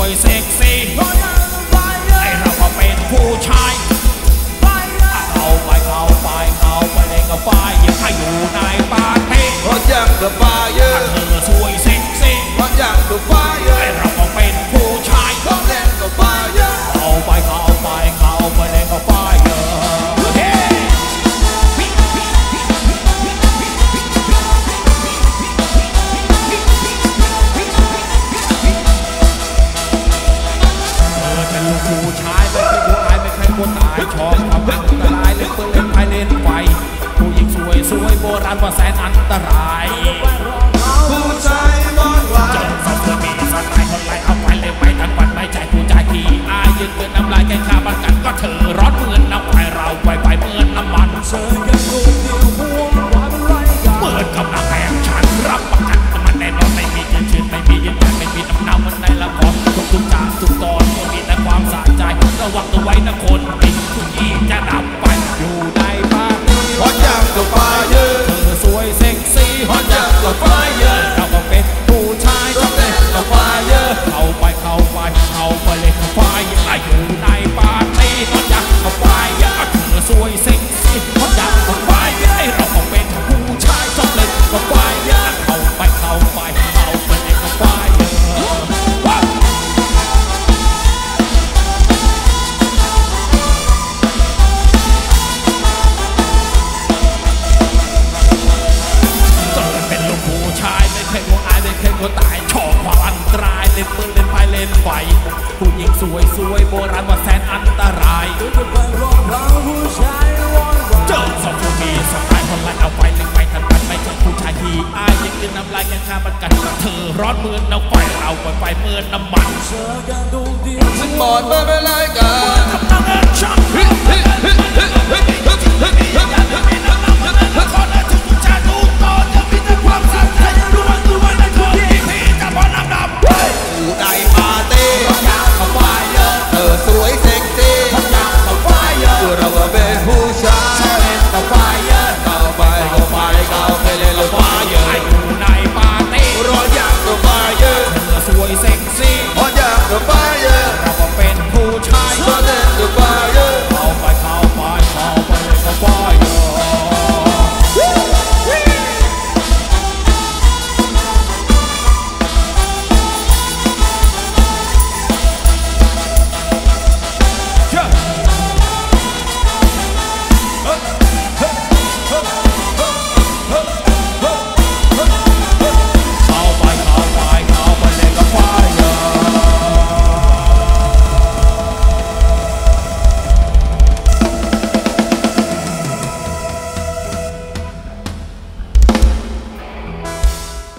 วยเซ็กซี่ไอเราก็เป็นผู้ชายเข้าไปเข้าไปเข้าไปเล่นกับไฟยังให้อยู่ในปาร์ตี้ Hot young the fire เธอส ชอบความอันตรายเล่นปืนเล่นไฟเล่นไฟผู้หญิงสวยสวยโบราณว่าแสนอันตรายผู้ชายมอนวาเจอสัตว์เธอมีสัตว์ตายคนไรเอาไปเลยไปทั้งวันไม่ใจผู้ใจขี้อายยืนเกินน้ำลายแกงข้าบันกันก็เธอร้อนเหมือนน้ำไฟเราไฟไฟเหมือนน้ำมันเธอยังดูเดียวหัววันไรกันเหมือนกำลังแข่งฉันรับประกันมันแน่นอนไม่มีเงินชื่นไม่มียืนยันไม่มีน้ำเน่ามันในละคร ฮอตอย่าไฟเยอะเราก็เป็นผู้ชายต้องเล่นกับไฟเยอะเข้าไปเข้าไปเข้าไปเล่นกับไฟเยอะอยู่ใน วยสวยโบราณว่าแสนอันตรายดูจะไปรอบเจ้าสองผู้มีสไตล์คนละเอาไฟหนึ่งไปทันกันไม่ใช่ผู้ชายที่อายยังกินน้ำลายยังข้ามันกันกับเธอร้อนเหมือนน้ำไฟเราไฟไฟเหมือนน้ำมันซึ่งหมอนไม่เป็นไรกันทำน้ำเงินชัก See